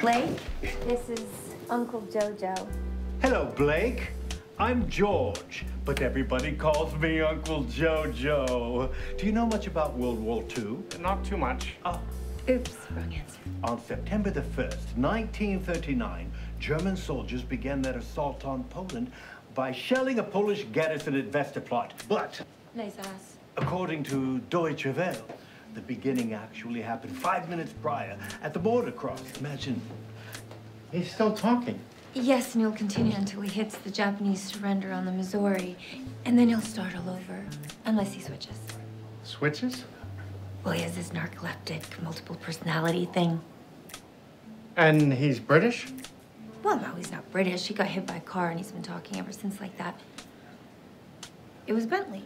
Blake, this is Uncle Jojo. Hello, Blake. I'm George, but everybody calls me Uncle Jojo. Do you know much about World War II? Not too much. Oh. Oops, wrong answer. On September the 1st, 1939, German soldiers began their assault on Poland by shelling a Polish garrison at Westerplatte. But, Nice ass. according to Deutsche Welle, the beginning actually happened five minutes prior at the border cross. Imagine. He's still talking. Yes, and he'll continue until he hits the Japanese surrender on the Missouri. And then he'll start all over, unless he switches. Switches? Well, he has this narcoleptic, multiple personality thing. And he's British? Well, no, he's not British. He got hit by a car and he's been talking ever since like that. It was Bentley.